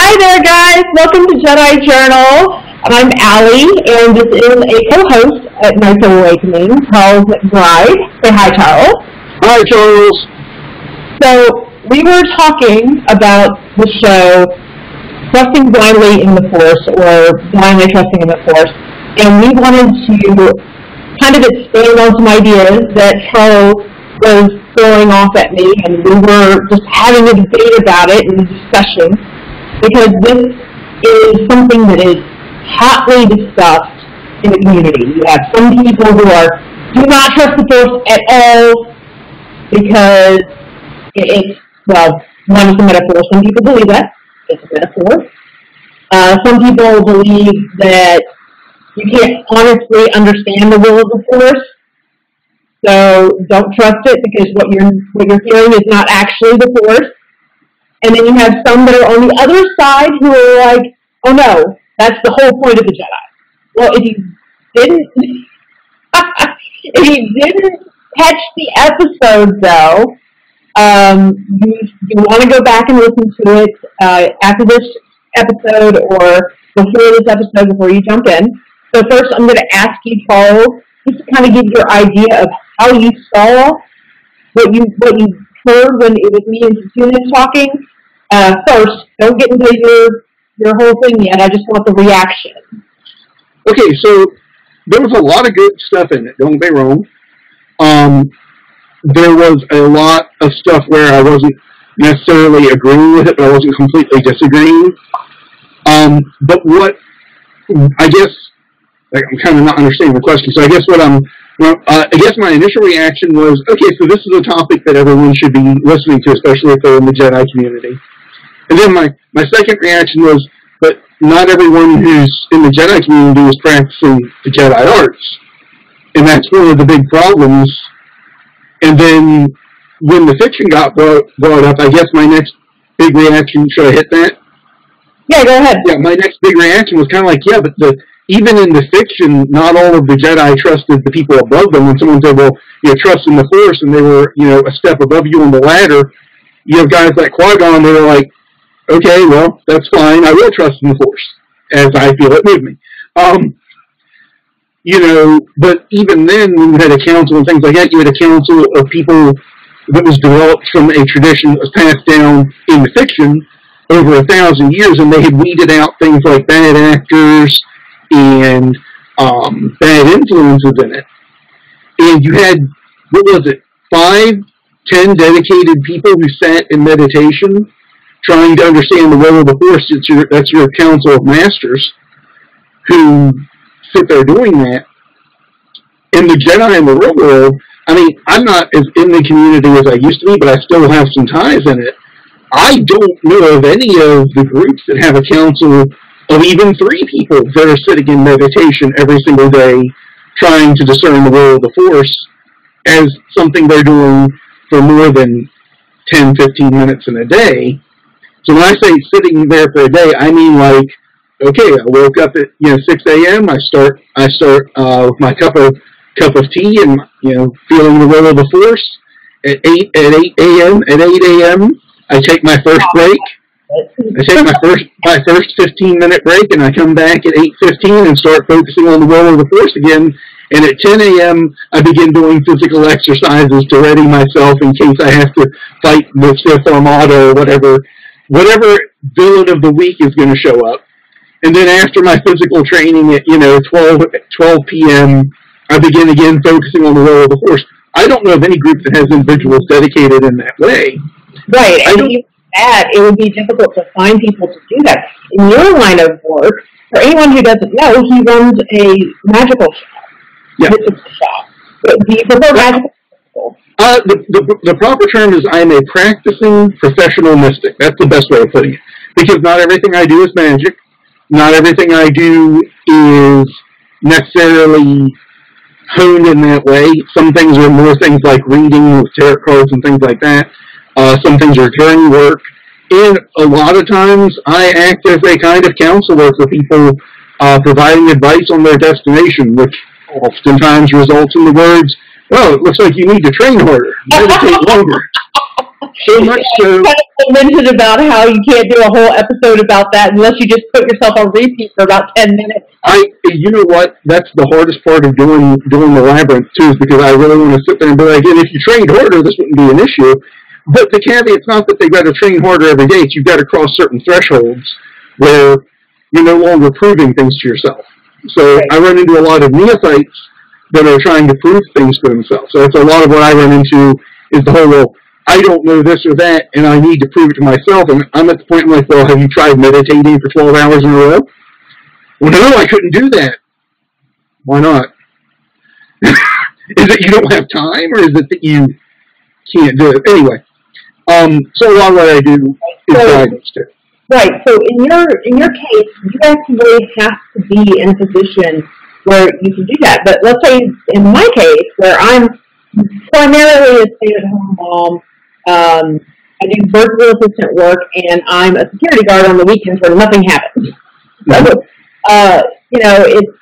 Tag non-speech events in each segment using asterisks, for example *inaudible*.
Hi there, guys. Welcome to Jedi Journal. I'm Ally, and this is a co-host at Knights of Awakening, Charles McBride. Say hi, Charles. Hi, Charles. So we were talking about the show Trusting Blindly in the Force, or Blindly Trusting in the Force, and we wanted to kind of expand on some ideas that Charles was throwing off at me, and we were just having a debate about it and a discussion because this is something that is hotly discussed in the community. You have some people who are do not trust the force at all because it's well, one is a metaphor. Some people believe that it's a metaphor. Uh, some people believe that you can't honestly understand the will of the force, so don't trust it because what you're what you're hearing is not actually the force. And then you have some that are on the other side who are like, oh no, that's the whole point of the Jedi. Well, if you didn't, *laughs* if you didn't catch the episode though, um, you, you want to go back and listen to it uh, after this episode or before this episode before you jump in. So first, I'm going to ask you, Charles, just to kind of give your idea of how you saw what you what you heard when it was me and Tuna talking. Uh, first, don't get into your your whole thing yet. I just want the reaction. Okay, so there was a lot of good stuff in it. Don't be wrong. Um, there was a lot of stuff where I wasn't necessarily agreeing with it, but I wasn't completely disagreeing. Um, but what I guess like, I'm kind of not understanding the question. So I guess what I'm well, uh, I guess my initial reaction was, okay, so this is a topic that everyone should be listening to, especially if they're in the Jedi community. And then my, my second reaction was, but not everyone who's in the Jedi community is practicing the Jedi arts. And that's one of the big problems. And then when the fiction got brought, brought up, I guess my next big reaction, should I hit that? Yeah, go ahead. Yeah, my next big reaction was kind of like, yeah, but the even in the fiction, not all of the Jedi trusted the people above them. When someone said, well, you know, trust in the Force, and they were, you know, a step above you on the ladder, you have guys like Qui-Gon, they were like, okay, well, that's fine. I will trust in the Force as I feel it move me. Um, you know, but even then, when you had a council and things like that, you had a council of people that was developed from a tradition that was passed down in the fiction over a thousand years, and they had weeded out things like bad actors, and um, bad influences in it. And you had, what was it, five, ten dedicated people who sat in meditation trying to understand the will of the Force. It's your, that's your council of masters who sit there doing that. In the Jedi in the real world, I mean, I'm not as in the community as I used to be, but I still have some ties in it. I don't know of any of the groups that have a council of even three people that are sitting in meditation every single day trying to discern the will of the force as something they're doing for more than 10, 15 minutes in a day. So when I say sitting there for a day, I mean like, okay, I woke up at you know 6 a.m. I start I start uh, with my cup of cup of tea and you know feeling the will of the force. At 8 at 8 a.m. at 8 a.m. I take my first break. I take my first my first 15 minute break and I come back at 8:15 and start focusing on the will of the force again. And at 10 a.m. I begin doing physical exercises to ready myself in case I have to fight the Sith Armada or whatever whatever villain of the week is going to show up. And then after my physical training at you know 12 12 p.m. I begin again focusing on the will of the force. I don't know of any group that has individuals dedicated in that way. Right. I don't, that, it would be difficult to find people to do that. In your line of work, for anyone who doesn't know, he runs a magical shop. Yeah. shop. Do you prefer magical? Uh, the, the, the proper term is I am a practicing professional mystic. That's the best way of putting it. Because not everything I do is magic. Not everything I do is necessarily honed in that way. Some things are more things like reading with tarot cards and things like that. Uh, some things are work. And a lot of times I act as a kind of counselor for people uh, providing advice on their destination, which oftentimes results in the words, well, it looks like you need to train harder, meditate longer. *laughs* So much so. kind of mentioned about how you can't do a whole episode about that unless you just put yourself on repeat for about ten minutes. I, you know what? That's the hardest part of doing doing the labyrinth too, is because I really want to sit there and be like, and if you trained harder, this wouldn't be an issue. But the caveat's not that they've got to train harder every day. It's you've got to cross certain thresholds where you're no longer proving things to yourself. So Right. I run into a lot of neophytes that are trying to prove things to themselves. So that's a lot of what I run into is the whole, well, I don't know this or that, and I need to prove it to myself. And I'm at the point I'm like, well, have you tried meditating for 12 hours in a row? Well, no, I couldn't do that. Why not? *laughs* is it you don't have time, or is it that you can't do it? Anyway, um, so a lot of what I do is So- too. Right. So in your in your case, you actually have to be in a position where you can do that. But let's say in my case, where I'm primarily a stay-at-home mom, um, I do virtual assistant work, and I'm a security guard on the weekends where nothing happens. So, uh, you know, it's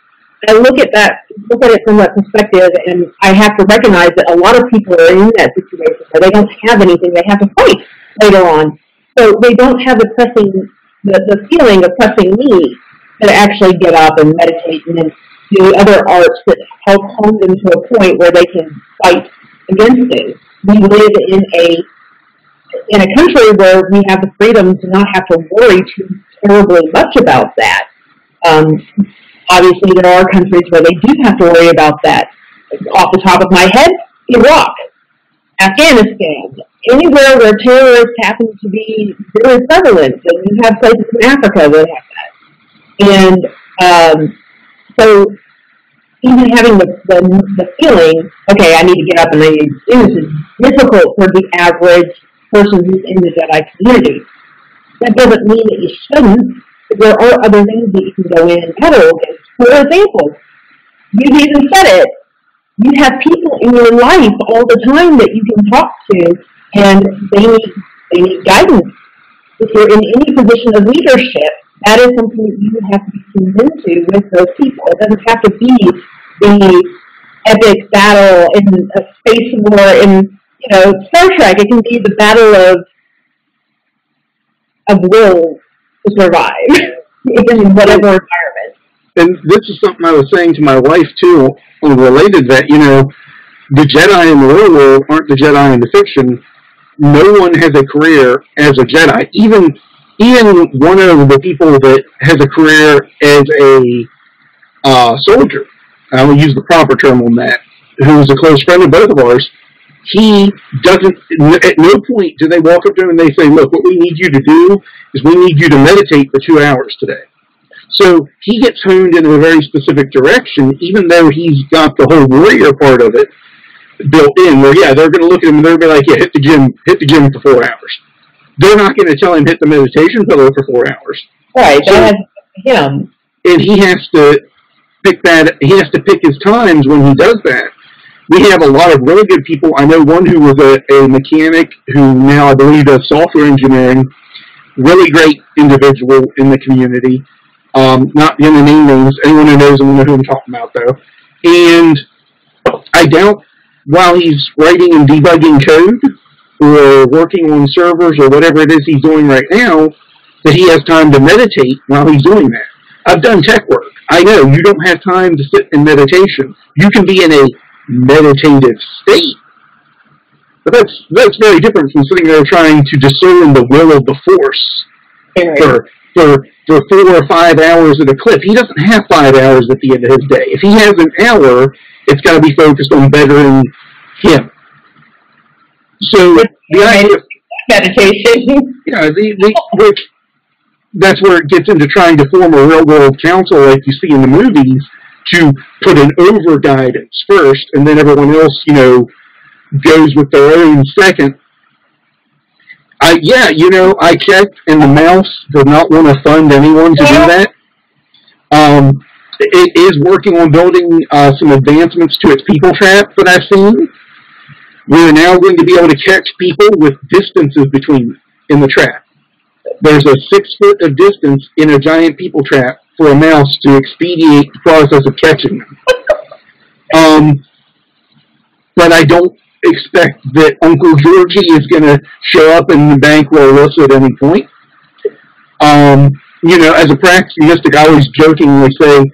I look at that look at it from that perspective, and I have to recognize that a lot of people are in that situation where they don't have anything they have to fight later on. So they don't have the pressing, the, the feeling of pressing need to actually get up and meditate and then do other arts that help hone them to a point where they can fight against things. We live in a in a country where we have the freedom to not have to worry too terribly much about that. Um, obviously, there are countries where they do have to worry about that. Off the top of my head, Iraq, Afghanistan, anywhere where terrorists happen to be very prevalent, and you have places in Africa that have that. And um, so, even having the, the, the feeling, okay, I need to get up and I need to do this is difficult for the average person who's in the Jedi community. That doesn't mean that you shouldn't. There are other things that you can go in and against. For example, you've even said it, you have people in your life all the time that you can talk to, and they need they need guidance. If you're in any position of leadership, that is something that you have to be tuned into with those people. It doesn't have to be the epic battle in a space war in you know Star Trek. It can be the battle of of will to survive *laughs* in whatever environment. and this is something I was saying to my wife too, related that, you know, the Jedi in the real world aren't the Jedi in the fiction. No one has a career as a Jedi. Even even one of the people that has a career as a uh, soldier, I will use the proper term on that, who's a close friend of both of ours, he doesn't, at no point do they walk up to him and they say, look, what we need you to do is we need you to meditate for two hours today. So he gets honed in a very specific direction, even though he's got the whole warrior part of it built in. Where yeah, they're going to look at him and they're going to be like, yeah, hit the gym, hit the gym for four hours. They're not going to tell him hit the meditation pillow for four hours, Right. So- him. and he has to pick that. He has to pick his times when he does that. We have a lot of really good people. I know one who was a, a mechanic who now I believe does software engineering. Really great individual in the community. Um, not going to name names. Anyone who knows him will know who I'm talking about, though. And I doubt while he's writing and debugging code or working on servers or whatever it is he's doing right now, that he has time to meditate while he's doing that. I've done tech work. I know you don't have time to sit in meditation. You can be in a meditative state. But that's that's very different from sitting there trying to discern the will of the force Very. for for for four or five hours at a clip. He doesn't have five hours at the end of his day. If he has an hour, it's got to be focused on bettering him. So the idea, meditation. *laughs* yeah, the, the which that's where it gets into trying to form a real world council like you see in the movies to put an over guidance first, and then everyone else, you know, goes with their own second. I yeah, you know, I checked, and the mouse does not want to fund anyone to do that. Um, it is working on building uh, some advancements to its people trap that I've seen. We're now going to be able to catch people with distances between them in the trap. There's a six foot of distance in a giant people trap for a mouse to expedite the process of catching them. *laughs* Um, but I don't expect that Uncle Georgie is going to show up in the bankroll us at any point. Um, you know, as a practicing mystic, I always jokingly say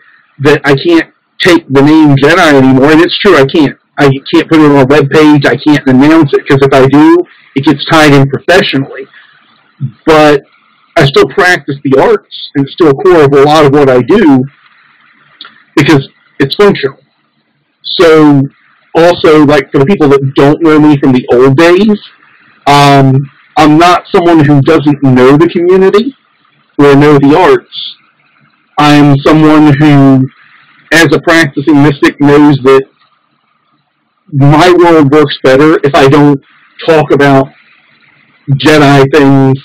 that I can't take the name Jedi anymore, and it's true, I can't. I can't put it on a web page. I can't announce it because if I do, it gets tied in professionally. But I still practice the arts, and it's still a core of a lot of what I do because it's functional. So, also, like for the people that don't know me from the old days, um, I'm not someone who doesn't know the community or know the arts. I'm someone who, as a practicing mystic, knows that my world works better if I don't talk about Jedi things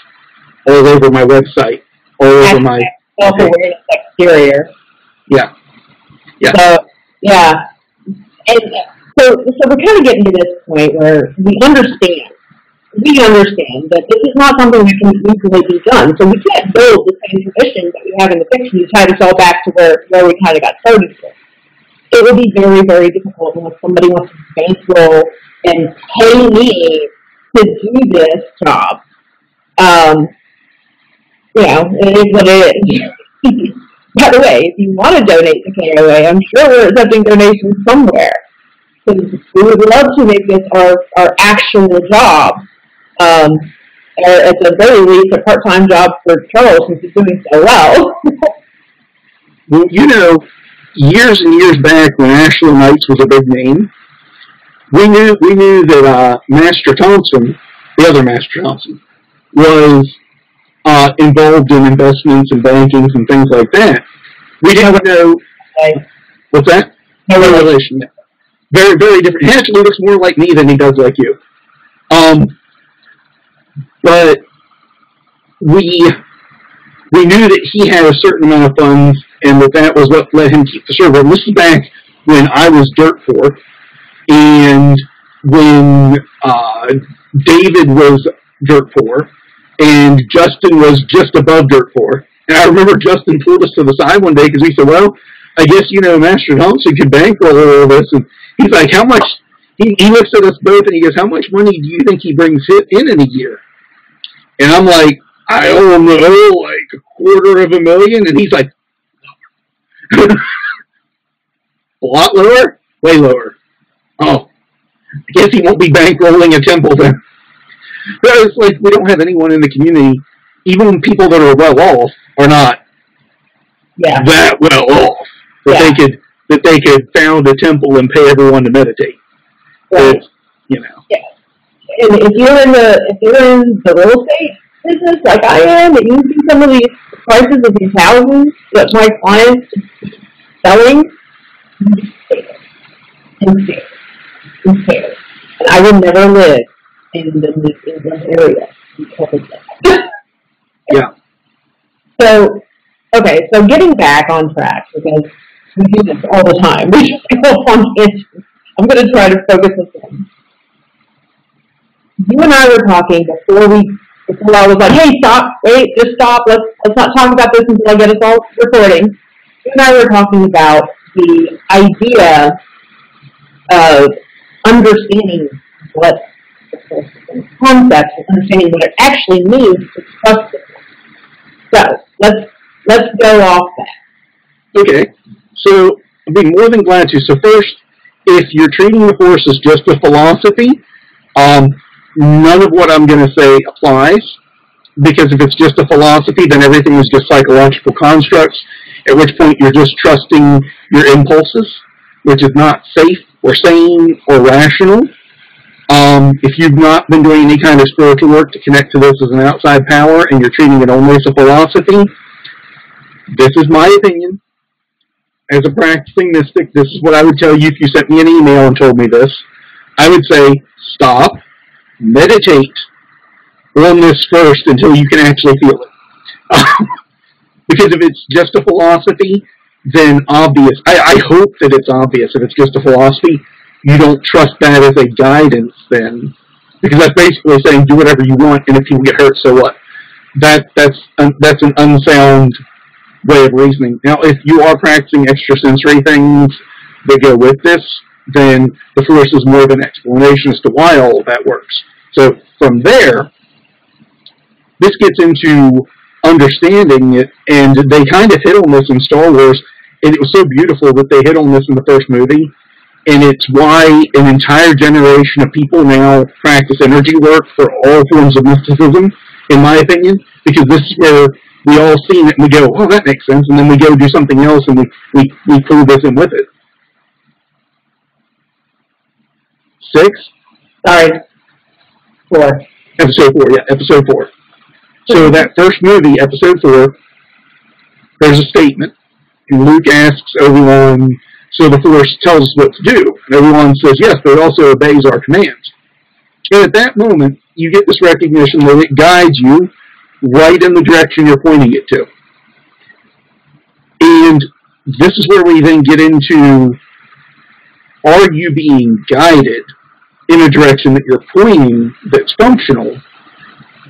all over my website, all over my self-awareness exterior. Yeah. Yeah. So yeah, and so so we're kind of getting to this point where we understand, we understand that this is not something that can easily be done. So we can't build the same tradition that we have in the fiction to tie this all back to where where we kind of got started with. It would be very very difficult unless somebody wants to bankroll and pay me to do this job. Um, you know, it is what it is. *laughs* By the way, if you want to donate to KOA, I'm sure we're accepting donations somewhere. We would love to make this our, our actual job. Um, or at the very least, a part-time job for Charles, since he's doing so well. *laughs* well, you know, years and years back when Ashla Knights was a big name, we knew we knew that uh, Master Thompson, the other Master Thompson, was uh, involved in investments and bankings and things like that. We didn't know. What's that? No relation. Very, very different. He actually looks more like me than he does like you. Um, but we we knew that he had a certain amount of funds, and that that was what let him keep the server. And this is back when I was dirt poor, and when uh, David was dirt poor, and Justin was just above dirt poor. And I remember Justin pulled us to the side one day because he said, "Well, I guess you know Master Thompson could bankroll all this." And he's like, "How much?" He, he looks at us both and he goes, "How much money do you think he brings in in a year?" And I'm like, "I owe him oh, like a quarter of a million. And he's like, "A lot lower, way lower." Oh, I guess he won't be bankrolling a temple then. But it's like we don't have anyone in the community, even people that are well off, are not yeah. that well off that Yeah. they could that they could found a temple and pay everyone to meditate. Right. It's, you know, Yeah. And if you're in the if you're in the real estate business like I am, and you see some of these prices of these houses that my clients are selling, insane, insane. And I would never live in the New England area because of that. Yeah. So, okay, so getting back on track because we do this all the time. *laughs* We just go on tangents. I'm going to try to focus this in you and I were talking before we, before I was like, hey, stop, wait, just stop, let's, let's not talk about this until I get us all recording. You and I were talking about the idea of understanding what concepts and understanding what it actually means to trust it. So, let's, let's go off that. okay. So I'd be more than glad to. So first, if you're treating the Force as just a philosophy, um, none of what I'm going to say applies because if it's just a philosophy, then everything is just psychological constructs. At which point you're just trusting your impulses, which is not safe or sane or rational. Um, if you've not been doing any kind of spiritual work to connect to this as an outside power and you're treating it only as a philosophy, this is my opinion. As a practicing mystic, this is what I would tell you if you sent me an email and told me this. I would say, stop, meditate on this first until you can actually feel it. *laughs* because if it's just a philosophy, then obvious. I, I hope that it's obvious. If it's just a philosophy, you don't trust that as a guidance then. Because that's basically saying do whatever you want, and if you get hurt, so what? That that's that's an unsound way of reasoning. Now, if you are practicing extrasensory things that go with this, then the Force is more of an explanation as to why all of that works. So from there, this gets into understanding it, and they kind of hit on this in Star Wars, and it was so beautiful that they hit on this in the first movie, and it's why an entire generation of people now practice energy work for all forms of mysticism, in my opinion, because this is where we all see it and we go, oh, that makes sense, and then we go do something else and we, we, we prove this in with it. Six? Sorry. Four. Episode four, yeah, episode four. So that first movie, episode four, there's a statement, and Luke asks Obi-Wan, so the Force tells us what to do. And Obi-Wan says yes, but it also obeys our commands. And at that moment, you get this recognition that it guides you right in the direction you're pointing it to. And this is where we then get into, are you being guided in a direction that you're pointing that's functional?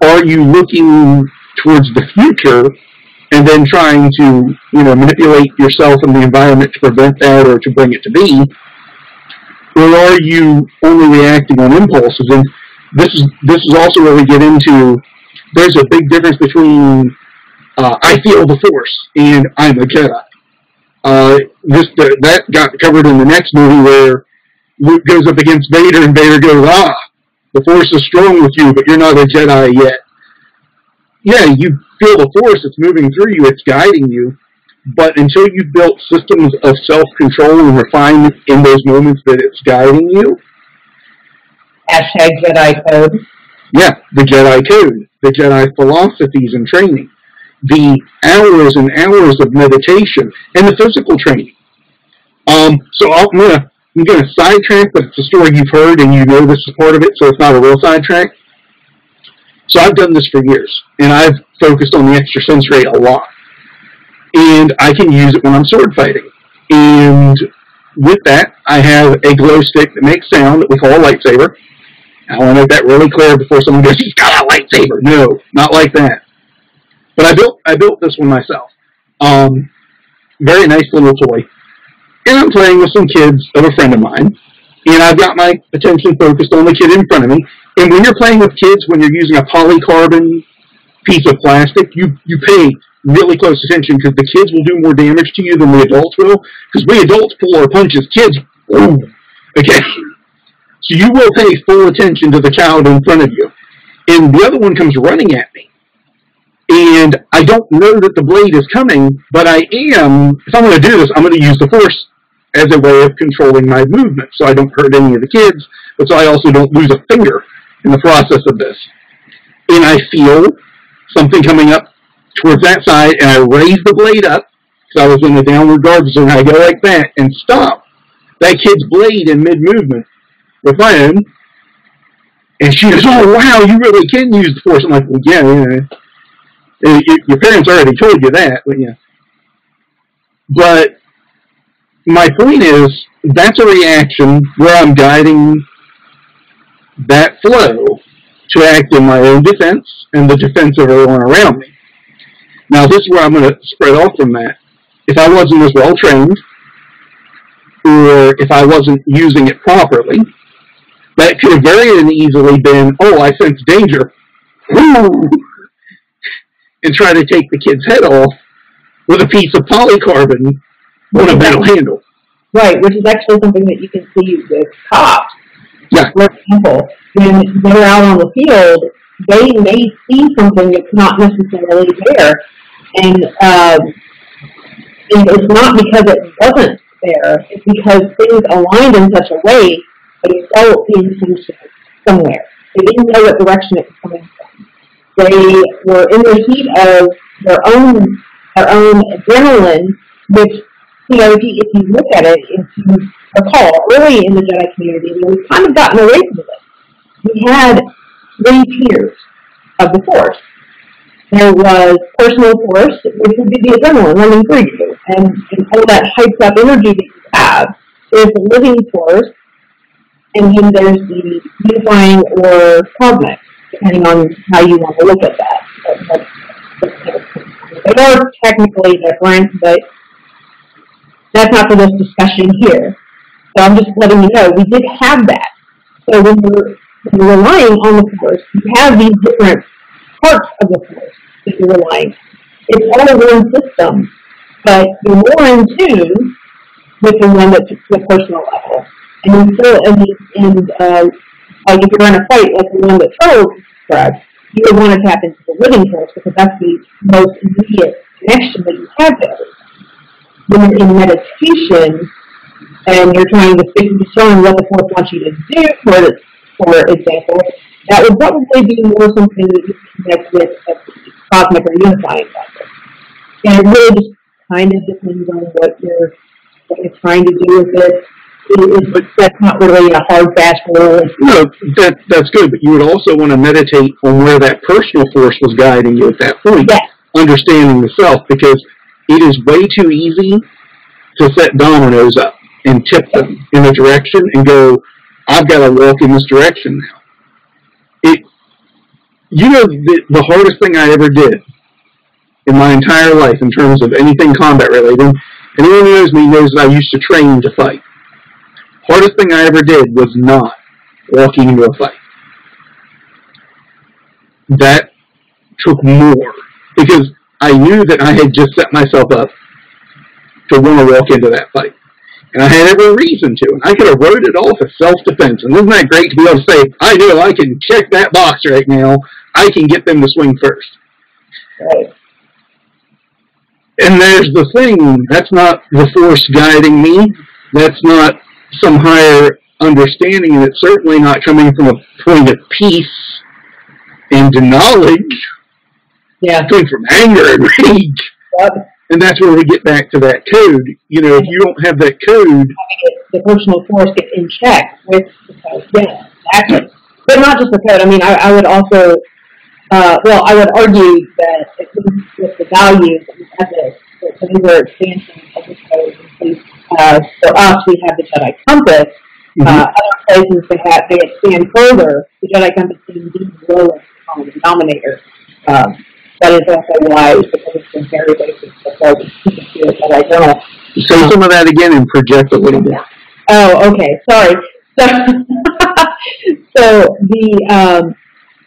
Are you looking towards the future and then trying to, you know, manipulate yourself and the environment to prevent that or to bring it to be? Or are you only reacting on impulses? And this is this is also where we get into there's a big difference between uh, I feel the force and I'm a Jedi. Uh, this that got covered in the next movie where Luke goes up against Vader, and Vader goes, "Ah, the Force is strong with you, but you're not a Jedi yet." Yeah, you feel the Force; it's moving through you, it's guiding you. But until you've built systems of self-control and refinement in those moments that it's guiding you, hashtag Jedi code. Yeah, the Jedi code, the Jedi philosophies and training, the hours and hours of meditation, and the physical training. Um, so I'm gonna I'm going to sidetrack, but it's a story you've heard and you know this is part of it, so it's not a real sidetrack. So I've done this for years, and I've focused on the extra extrasensory a lot. And I can use it when I'm sword fighting. And with that, I have a glow stick that makes sound that we call a lightsaber. I want to make that really clear before someone goes, he's got a lightsaber. No, not like that. But I built I built this one myself. Um, very nice little toy and I'm playing with some kids of a friend of mine, and I've got my attention focused on the kid in front of me. And when you're playing with kids, when you're using a polycarbon piece of plastic, you, you pay really close attention because the kids will do more damage to you than the adults will. Because we adults pull our punches, kids, ooh, okay? So you will pay full attention to the child in front of you. And the other one comes running at me. And I don't know that the blade is coming, but I am, if I'm going to do this, I'm going to use the force as a way of controlling my movement so I don't hurt any of the kids, but so I also don't lose a finger in the process of this. And I feel something coming up towards that side, and I raise the blade up, because I was in the downward guard zone, I go like that, and stop that kid's blade in mid-movement with my own. And she goes, oh, wow, you really can use the force. I'm like, well, yeah, yeah. Your parents already told you that, but yeah. But my point is, that's a reaction where I'm guiding that flow to act in my own defense and the defense of everyone around me. Now, this is where I'm going to spread off from that. If I wasn't as well trained, or if I wasn't using it properly, that could have very easily been, oh, I sense danger, and try to take the kid's head off with a piece of polycarbon on a metal handle. Right, which is actually something that you can see with cops. Yeah. For example, when they're out on the field, they may see something that's not necessarily there. And, um, and it's not because it wasn't there, it's because things aligned in such a way that it felt intention somewhere. They didn't know what direction it was coming from. They were in the heat of their own their own adrenaline, which you know, if you, if you look at it, you recall, early in the Jedi community, we've kind of gotten away from this. We had three tiers of the Force. There was personal force, which would be the adrenaline running through you, and, and all that hyped up energy that you have. There's the living force, and then there's the unifying or cosmic, depending on how you want to look at that. They are technically different, but that's not for this discussion here. So I'm just letting you know, we did have that. So when you're, when you're relying on the force, you have these different parts of the force that you're relying on. It's all one system, but you're more in tune with the one that's the personal level. And you and, uh, like if you're in a fight like the one that Charles described, you would want to tap into the living force because that's the most immediate connection that you have everything. When you're in meditation and you're trying to discern what the force wants you to do, for, for example, that would probably be more something that you connect with a cosmic or unifying factor. And it really just kind of depends on what you're what you're trying to do with it. it, it that's not really a hard fast rule. No, that that's good, but you would also want to meditate on where that personal force was guiding you at that point. Yes. Understanding the self, because it is way too easy to set dominoes up and tip them in a direction and go, I've got to walk in this direction now. It, you know, the, the hardest thing I ever did in my entire life in terms of anything combat related, anyone who knows me knows that I used to train to fight. Hardest thing I ever did was not walking into a fight. That took more because I knew that I had just set myself up to want to walk into that fight. And I had every reason to. And I could have wrote it off as self-defense. And isn't that great to be able to say, I know I can check that box right now. I can get them to swing first. Right. And there's the thing, that's not the force guiding me. That's not some higher understanding, and it's certainly not coming from a point of peace and knowledge. Yeah. It's coming from anger and rage. Yep. And that's where we get back to that code. You know, if you don't have that code, the personal force gets in check with the code. Yes, exactly. But not just the code. I mean, I, I would also, uh, well, I would argue that it, with the values and ethics, the newer expansion of the code, uh, for us, we have the Jedi Compass. Mhm. Uh, other places they have they expand further. The Jedi Compass being the lowest common denominator. Um, that is also why because it's been very basic before we keep it to a Jedi journal. say some of that again and project it a little more. Oh, okay. Sorry. So, *laughs* so the um,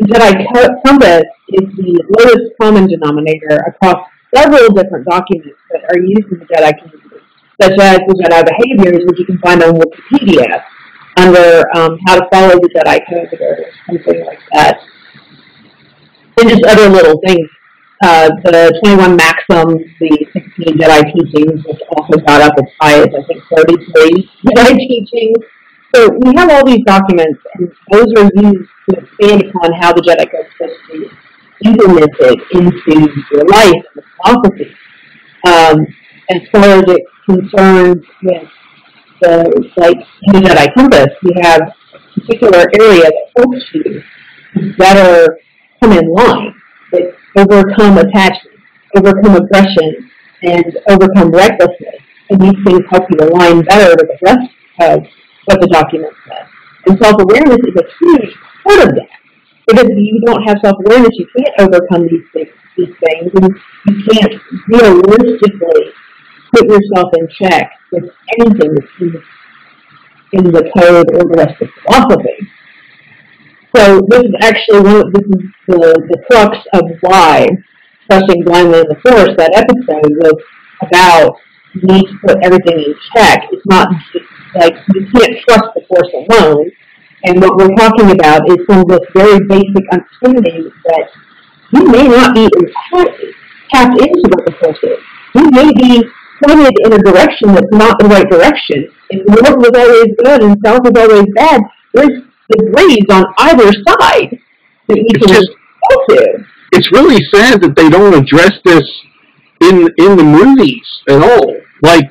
Jedi Co- Compass is the lowest common denominator across several different documents that are used in the Jedi community, such as the Jedi behaviors, which you can find on Wikipedia under um, how to follow the Jedi code or something like that, and just other little things. Uh, the 21 Maxims, the 16 Jedi teachings, which also got up as high as, I think, 33 Jedi *laughs* teachings. So we have all these documents, and those are used to expand upon how the Jedi Code is supposed to be implemented into your life and the philosophy. Um, as far as it concerns with the, like, the Jedi Compass, we have a particular area that helps you better come in line overcome attachment, overcome aggression, and overcome recklessness. And these things help you align better with the rest of what the document says. And self-awareness is a huge part of that. Because if you don't have self-awareness, you can't overcome these things, these things, and you can't realistically put yourself in check with anything that's in, in the code or the rest of philosophy. So this is actually one this is the, the crux of why trusting blindly in the force, that episode was about you need to put everything in check. It's not like you can't trust the force alone. And what we're talking about is some of this very basic understanding that you may not be entirely tapped into what the force is. You may be pointed in a direction that's not the right direction. And north was always good and south was always bad. There's degrees on either side that you It's can just- go to. It's really sad that they don't address this in in the movies at all. Like,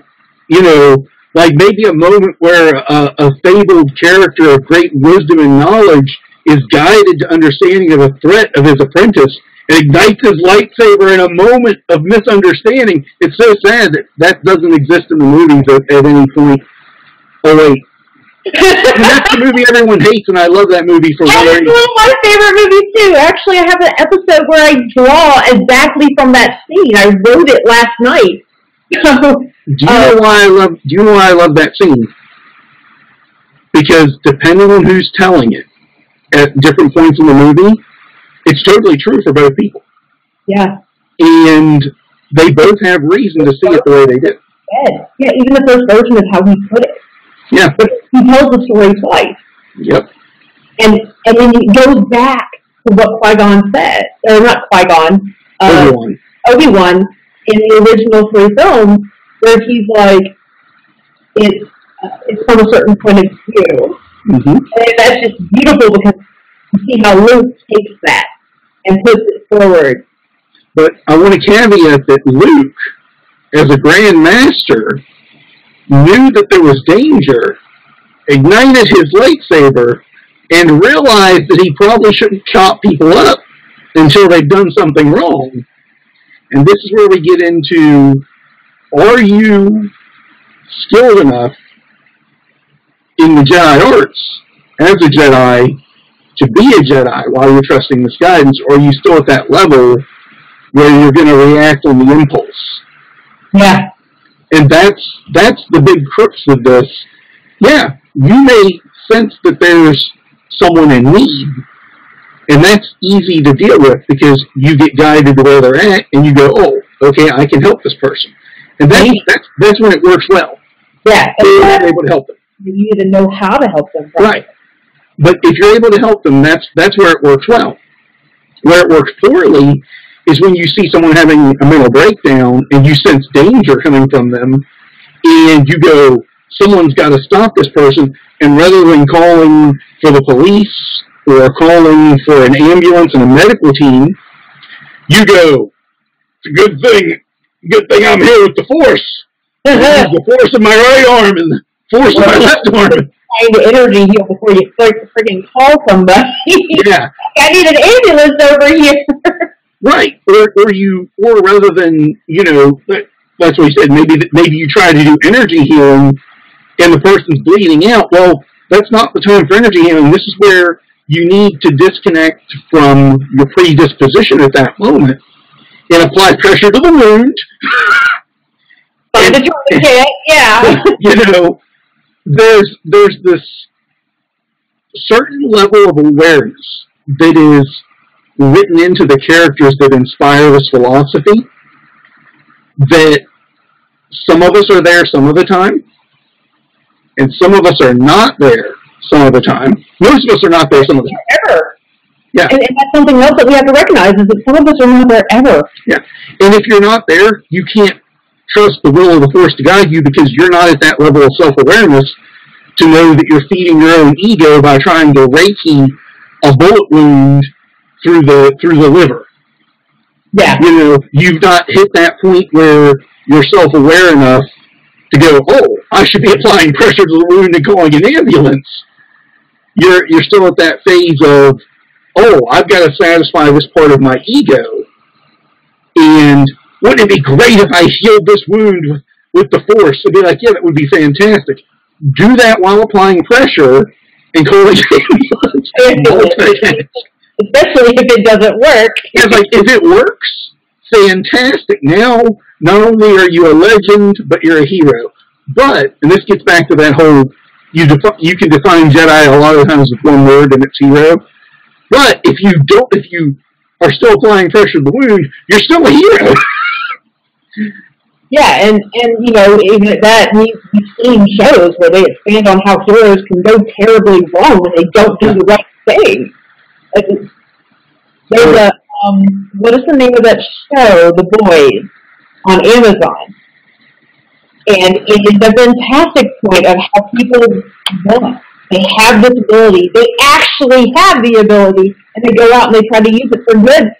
you know, like maybe a moment where a, a fabled character of great wisdom and knowledge is guided to understanding of a threat of his apprentice and ignites his lightsaber in a moment of misunderstanding. It's so sad that that doesn't exist in the movies at, at any point. Oh wait, and that's the movie everyone hates, and I love that movie for one That's reason. one of my favorite movies too. Actually, I have an episode where I draw exactly from that scene. I wrote it last night. *laughs* So, Do you know uh, why I love? Do you know why I love that scene? because depending on who's telling it at different points in the movie, it's totally true for both people. Yeah. And they both have reason to see it the way they do. Yeah, even the first version of how he put it. Yeah. He tells the story twice. Yep. And and then he goes back to what Qui Gon said, or not Qui Gon, uh, Everyone. Obi Wan in the original three films, where he's like, it's uh, it's from a certain point of view, hmm and that's just beautiful because you see how Luke takes that and puts it forward. But I want to caveat that Luke, as a Grand Master, knew that there was danger, ignited his lightsaber, and realized that he probably shouldn't chop people up until they've done something wrong. And this is where we get into, are you skilled enough in the Jedi arts as a Jedi to be a Jedi while you're trusting this guidance, or are you still at that level where you're going to react on the impulse? Yeah. And that's that's the big crux of this. Yeah, you may sense that there's someone in need, and that's easy to deal with because you get guided to where they're at, and you go, "Oh, okay, I can help this person," and that's that's, that's when it works well. Yeah. You're able to help them, you need to know how to help them. right? But if you're able to help them, that's that's where it works well. Where it works poorly is when you see someone having a mental breakdown and you sense danger coming from them, and you go, someone's got to stop this person, and rather than calling for the police or calling for an ambulance and a medical team, you go, it's a good thing, good thing I'm here with the force. *laughs* the force of my right arm and the force of my *laughs* left arm. Find the energy heal before you start to freaking call somebody. *laughs* Yeah. I need an ambulance over here. Right, or or you, or rather than you know, that's what he said. Maybe maybe you try to do energy healing, and the person's bleeding out. Well, that's not the time for energy healing. This is where you need to disconnect from your predisposition at that moment and apply pressure to the wound. Find a tourniquet. Yeah. *laughs* you know, there's there's this certain level of awareness that is written into the characters that inspire this philosophy that some of us are there some of the time and some of us are not there some of the time. Most of us are not there some of the time. Ever. Yeah. And, and that's something else that we have to recognize is that some of us are not there ever. Yeah. And if you're not there, you can't trust the will of the force to guide you because you're not at that level of self-awareness to know that you're feeding your own ego by trying to reiki a bullet wound through the through the liver. Yeah. You know, you've not hit that point where you're self-aware enough to go, oh, I should be applying pressure to the wound and calling an ambulance. You're you're still at that phase of, oh, I've got to satisfy this part of my ego, and wouldn't it be great if I healed this wound with, the force? It'd be like, yeah, that would be fantastic. Do that while applying pressure and calling *laughs* an ambulance. Especially if it doesn't work. Yeah, like if it works, fantastic. Now, not only are you a legend, but you're a hero. But, and this gets back to that whole, you defi- you can define Jedi a lot of times with one word, and it's hero. But if you don't, if you are still applying pressure to the wound, you're still a hero. *laughs* Yeah, and, and you know, even at that, we, we've seen shows where they expand on how heroes can go terribly wrong when they don't do the right thing. Like, there's a, um, what is the name of that show, The Boys, on Amazon? And it is a fantastic point of how people want. They have this ability. They actually have the ability, and they go out and they try to use it for good.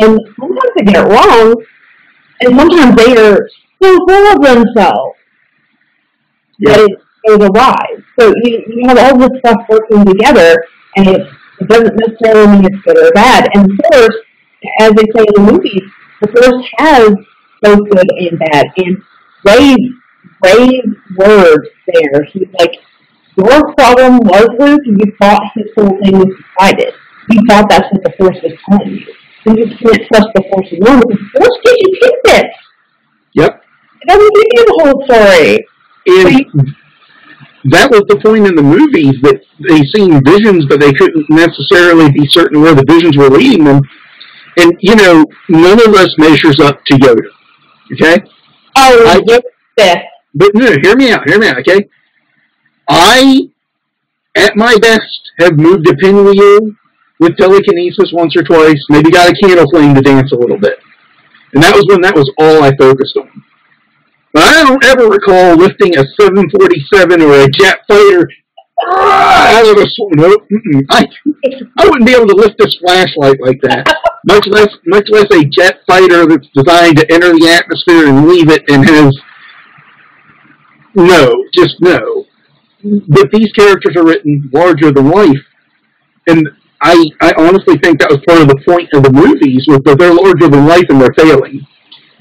And sometimes they get it wrong, and sometimes they are so full of themselves that it goes awry. So you, you have all this stuff working together, and it, it doesn't necessarily mean it's good or bad. And Force, as they say in the movies, the Force has both good and bad. And Rey's, Rey's words there, he's like, your problem was, Luke, you thought his whole thing was decided. You thought that's what the Force was telling you. And you can't trust the Force alone, because the Force gives you tidbits. Yep. It doesn't give you the whole story. And that was the point in the movies that they seen visions, but they couldn't necessarily be certain where the visions were leading them. And you know, none of us measures up to Yoda. Okay. Oh, I- yes. But no, hear me out. Hear me out. Okay. I, at my best, have moved a pinwheel with telekinesis once or twice. Maybe got a candle flame to dance a little bit, and that was when that was all I focused on. But I don't ever recall lifting a 747 or a jet fighter out of a sw- I I wouldn't be able to lift this flashlight like that. Much less, much less a jet fighter that's designed to enter the atmosphere and leave it and has no, just no. But these characters are written larger than life, and I I honestly think that was part of the point of the movies was that they're larger than life and they're failing.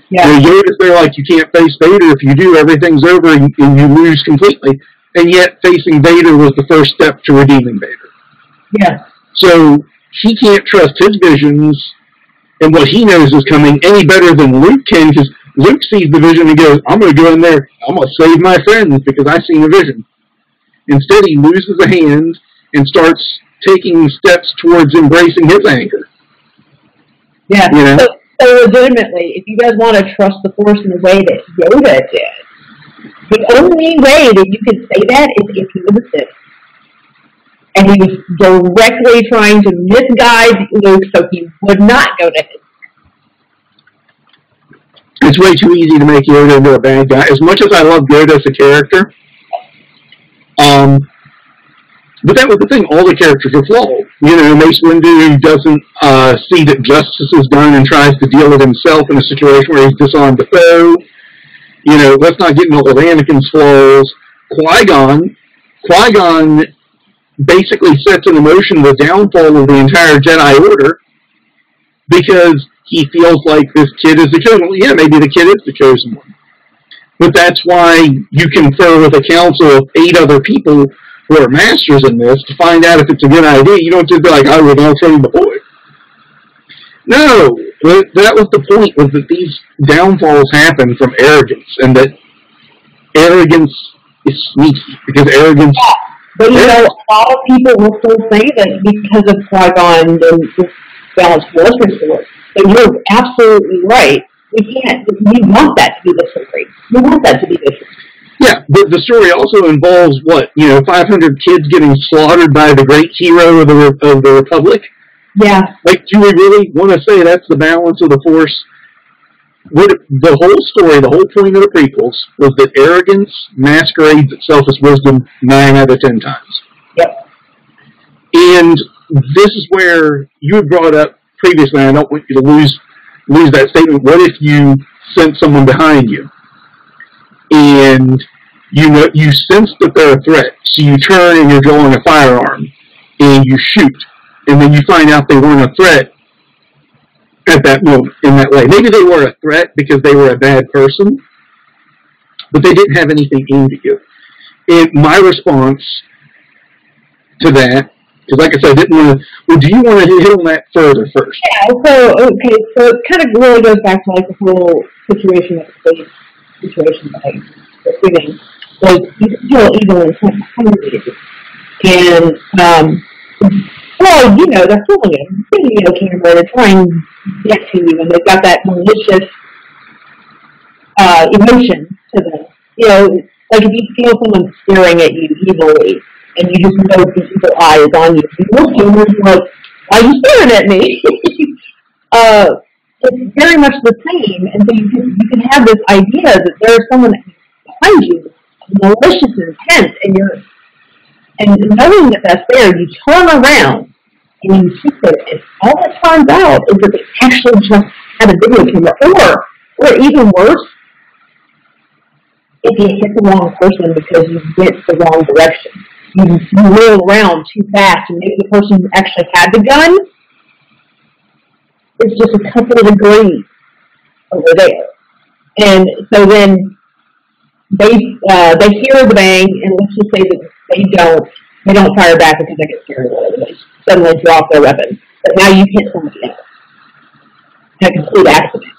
Yeah. You know, Yoda's there like you can't face Vader. If you do, everything's over and, and you lose completely. And yet, facing Vader was the first step to redeeming Vader. Yeah. So he can't trust his visions and what he knows is coming any better than Luke can because Luke sees the vision and goes, I'm going to go in there, I'm going to save my friends because I've seen a vision. Instead, he loses a hand and starts taking steps towards embracing his anger. Yeah. You know? So, so legitimately, if you guys want to trust the Force in the way that Yoda did, the only way that you can say that is if he was a Sith. And he was directly trying to misguide Luke so he would not go to his. It's way too easy to make Yoda into a bad guy. As much as I love Yoda as a character, um, but that was the thing. All the characters are flawed. You know, Mace Windu doesn't uh, see that justice is done and tries to deal with himself in a situation where he's disarmed the foe. You know, let's not get into all of Anakin's flaws. Qui Gon, Qui Gon basically sets in motion the downfall of the entire Jedi Order because he feels like this kid is the chosen one. Yeah, maybe the kid is the chosen one. But that's why you confer with a council of eight other people who are masters in this to find out if it's a good idea. You don't just be like, I would now train the boy. No, that was the point, was that these downfalls happen from arrogance, and that arrogance is sneaky, because arrogance But you know, a lot of people will still say that because of Qui-Gon, then this balance was restored. But you're absolutely right. We can't, we want that to be the story. We want that to be the truth. Yeah, but the story also involves what you know, 500 kids getting slaughtered by the great hero of the of the Republic. Yeah, Like, do we really want to say that's the balance of the Force? What the whole story, the whole point of the prequels was that arrogance masquerades itself as wisdom nine out of ten times. Yep. And this is where you brought up previously. and I don't want you to lose lose that statement. What if you sent someone behind you, and you know you sense that they're a threat, so you turn and you're drawing a firearm, and you shoot, and then you find out they weren't a threat at that moment in that way. Maybe they were a threat because they were a bad person, but they didn't have anything aimed at you. And my response to that, because like I said, I didn't want to. Well, do you want to hit on that further first? Yeah, so, okay, so it kind of really goes back to like the whole situation of the space situation that I giving. Like, you feel evil intent behind it. And, um, well, you know, they're fooling you. Thinking you know, camera, they're trying to get to you, and they've got that malicious, uh, emotion to them. You know, like if you feel someone staring at you evilly, and you just know the evil eye is on you, you look and you're like, why are you staring at me? *laughs* uh, it's very much the same, and so you can, you can have this idea that there's someone behind you, malicious intent, and you're, and knowing that that's there, you turn around and you see it, and all it turns out is that they actually just had a video camera, or, or even worse, if you hit the wrong person because you went the wrong direction. You, you roll around too fast and maybe the person who actually had the gun is just a couple of degrees over there. And so then they uh, they hear the bang and let's just say that they don't they don't fire back because they get scared or they suddenly drop their weapon. But now you hit somebody else. A complete accident.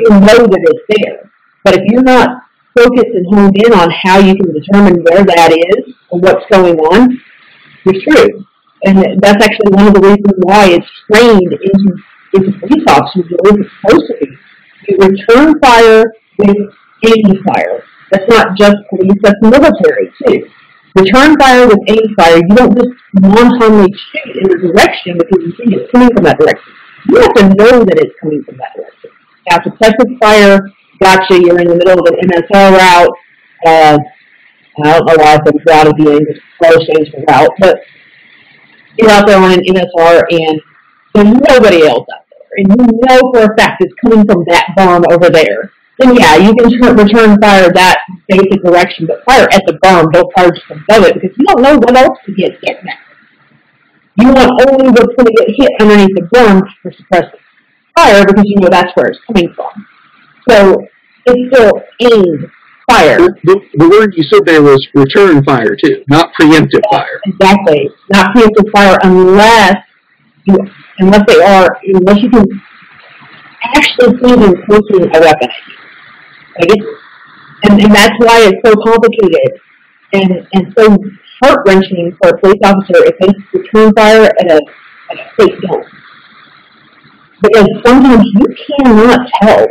You know that it's there. But if you're not focus and honed in on how you can determine where that is or what's going on, you're true. And that's actually one of the reasons why it's trained into, into police officers the way it's supposed to be. You return fire with aim fire. That's not just police, that's military too. Return fire with aim fire, you don't just wantonly shoot in a direction because you think it's coming from that direction. You have to know that it's coming from that direction. Now, suppressive fire, gotcha, you're in the middle of an MSR route, uh, I don't know why I said route at the end, close change the route, but you're out there on an MSR and there's nobody else out there, and you know for a fact it's coming from that berm over there then yeah, you can turn, return fire that basic direction, but fire at the berm, don't fire just above it, because you don't know what else could get hit next. You want only what's going to get hit underneath the berm for suppressive fire, because you know that's where it's coming from. So, it's still aimed fire. The, the word you said there was return fire too, not preemptive fire. Exactly. Not preemptive fire unless you, unless they are, unless you can actually see them pointing a weapon at you. It's, and, and that's why it's so complicated and, and so heart wrenching for a police officer if they return fire at a, at a gun. Because sometimes you cannot tell.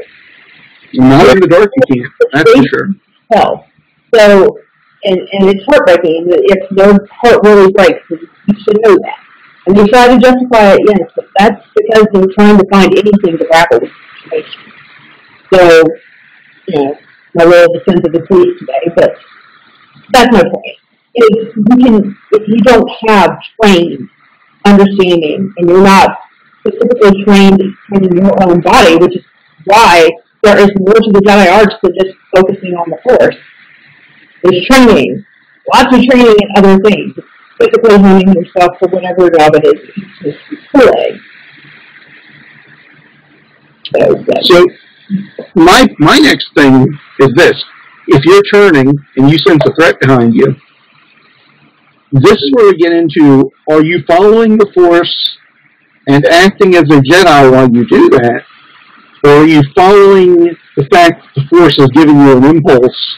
Not in the dark, you can't. That's for sure. Tell. So, and, and it's heartbreaking. If their heart really breaks, you should know that. And they try to justify it, yes, but that's because they're trying to find anything to grapple with the situation. So, you know, my little defense of the police today, but that's my point. If you can, if you don't have trained understanding and you're not specifically trained in your own body, which is why there is more to the Jedi arts than just focusing on the Force. There's training, lots of training in other things. Physically honing yourself for whatever job it is you're play. So, so my my next thing is this: if you're turning and you sense a threat behind you, this is where we get into: Are you following the Force and acting as a Jedi while you do that, or are you following the fact that the Force is giving you an impulse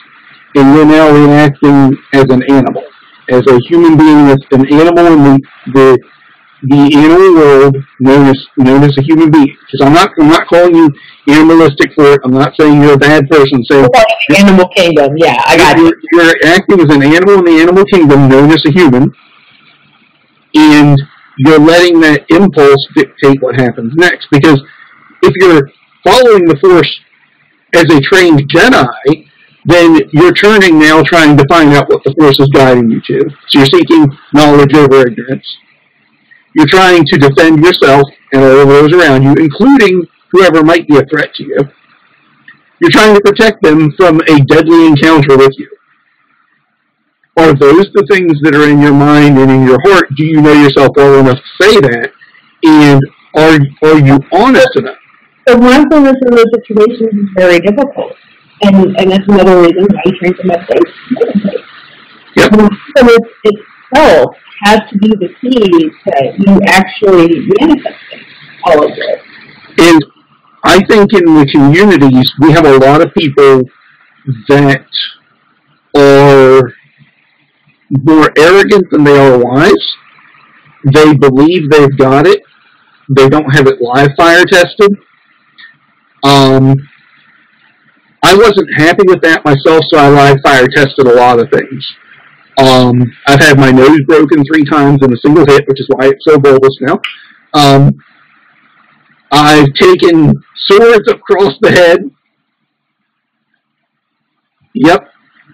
and you're now reacting as an animal, as a human being that's an animal in the, the the animal world known as known as a human being. Because I'm not I'm not calling you animalistic for it. I'm not saying you're a bad person. Saying animal kingdom. Yeah, I got you're, you. You're acting as an animal in the animal kingdom known as a human, and you're letting that impulse dictate what happens next. Because if you're following the Force as a trained Jedi, then you're turning now trying to find out what the Force is guiding you to. So you're seeking knowledge over ignorance. You're trying to defend yourself and all of those around you, including whoever might be a threat to you. You're trying to protect them from a deadly encounter with you. Are those the things that are in your mind and in your heart? Do you know yourself well enough to say that? And are, are you honest enough? So mindfulness in those situations is very difficult. And, and that's another reason why you train to meditate. Yep. Mindfulness itself has to be the key to you actually manifesting all of this. And I think in the communities, we have a lot of people that are more arrogant than they are wise. They believe they've got it. They don't have it live fire tested. Um, I wasn't happy with that myself, so I live fire tested a lot of things. Um, I've had my nose broken three times in a single hit, which is why it's so bulbous now. Um, I've taken swords across the head. Yep.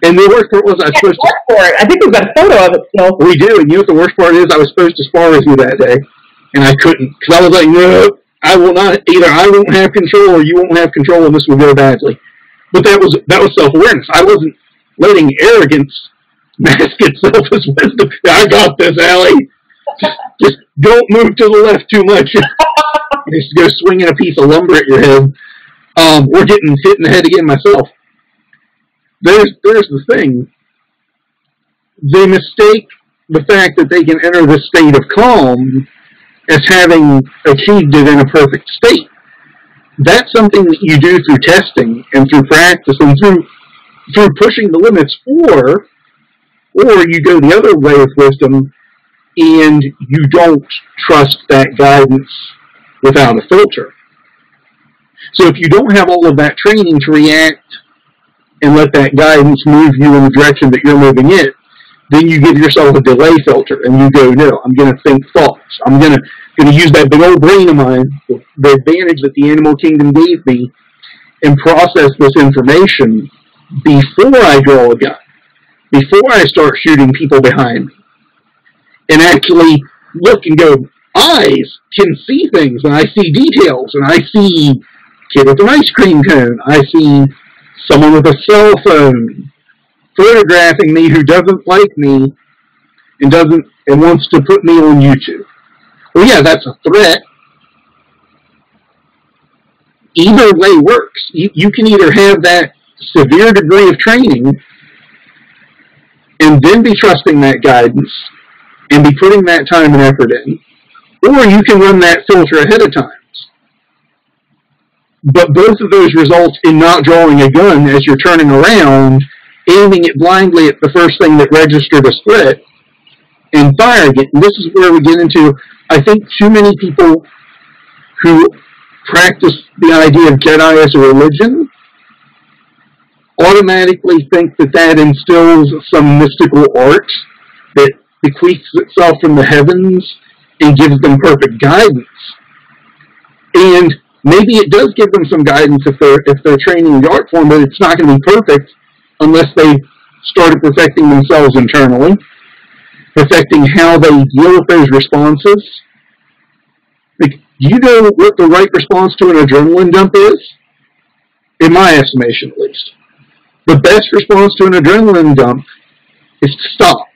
And the worst part was I was yeah, supposed to. For it. I think we've got a photo of it still. We do, and you know what the worst part is? I was supposed to spar with you that day, and I couldn't because I was like, no, I will not. Either I won't have control, or you won't have control, and this will go badly. But that was that was self awareness. I wasn't letting arrogance mask itself as wisdom. I got this, Ally. Just don't move to the left too much. *laughs* just go swinging a piece of lumber at your head. Um, or getting hit in the head again myself. There's there's the thing. They mistake the fact that they can enter the state of calm as having achieved it in a perfect state. That's something that you do through testing and through practice and through through pushing the limits, or or you go the other way of wisdom and you don't trust that guidance without a filter. So if you don't have all of that training to react and let that guidance move you in the direction that you're moving in, then you give yourself a delay filter and you go, no, I'm going to think thoughts. I'm going to going to use that big old brain of mine, the advantage that the animal kingdom gave me, and process this information before I draw a gun, before I start shooting people behind me, and actually look and go, eyes can see things, and I see details, and I see kid with an ice cream cone, I see someone with a cell phone photographing me who doesn't like me and doesn't and wants to put me on YouTube. Well, yeah, that's a threat. Either way works. You, you can either have that severe degree of training and then be trusting that guidance and be putting that time and effort in, or you can run that filter ahead of time. But both of those results in not drawing a gun as you're turning around, aiming it blindly at the first thing that registered a threat, and firing it. And this is where we get into, I think, too many people who practice the idea of Jedi as a religion automatically think that that instills some mystical art that bequeaths itself from the heavens and gives them perfect guidance. And maybe it does give them some guidance if they're if they're training the art form, but it's not going to be perfect unless they started perfecting themselves internally, perfecting how they deal with those responses. Do you know what the right response to an adrenaline dump is? In my estimation, at least. The best response to an adrenaline dump is to stop.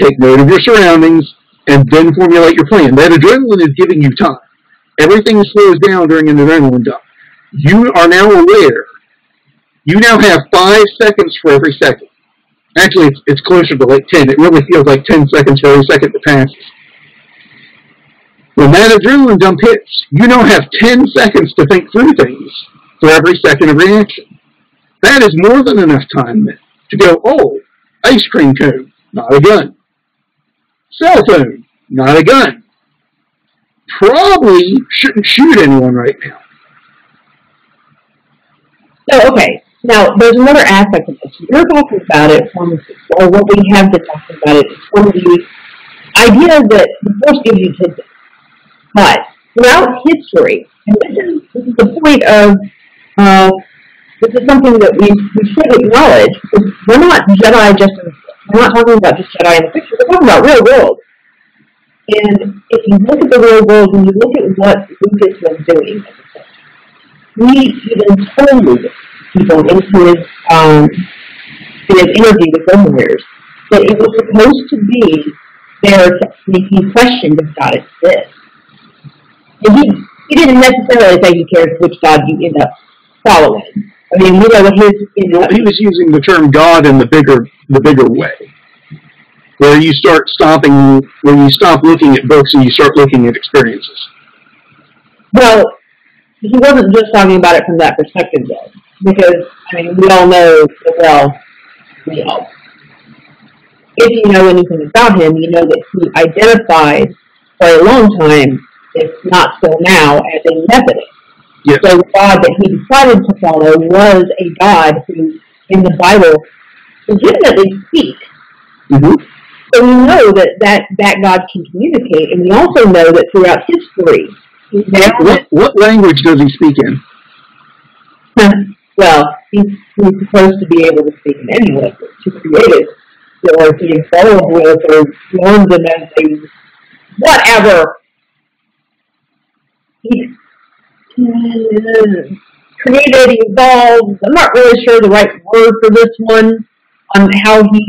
Take note of your surroundings and then formulate your plan. That adrenaline is giving you time. Everything slows down during an adrenaline dump. You are now aware. You now have five seconds for every second. Actually, it's, it's closer to like 10. It really feels like 10 seconds for every second that passes. When that adrenaline dump hits, you now have 10 seconds to think through things for every second of reaction. That is more than enough time to go, oh, ice cream cone, not a gun. Cell phone, not a gun probably shouldn't shoot anyone right now. So, okay. Now, there's another aspect of this. You're talking about it from, or what we have been talking about it, from the idea that the Force gives you tidbits. But throughout history, and this is, this is the point of, uh, this is something that we, we should acknowledge, we're not Jedi just we're not talking about just Jedi in the picture, we're talking about real world. And if you look at the real world and you look at what Lucas was doing, he even told people in his um, in his interview with Moyers that it was supposed to be there to make you question if God exists. And he he didn't necessarily say he cares which God you end up following. I mean, you know, his you know, he was using the term God in the bigger the bigger way where you start stopping, where you stop looking at books and you start looking at experiences. Well, he wasn't just talking about it from that perspective, though, because I mean, we all know well, you know, if you know anything about him, you know that he identified for a long time, if not still now, as a Methodist. Yes. So the God that he decided to follow was a God who, in the Bible, legitimately speaks. Mm-hmm. So we know that, that that God can communicate, and we also know that throughout history, what, what language does he speak in? well, he's, he's supposed to be able to speak in any language to create it, or be involved with, or learn them as a whatever. He created, evolved. I'm not really sure the right word for this one on how he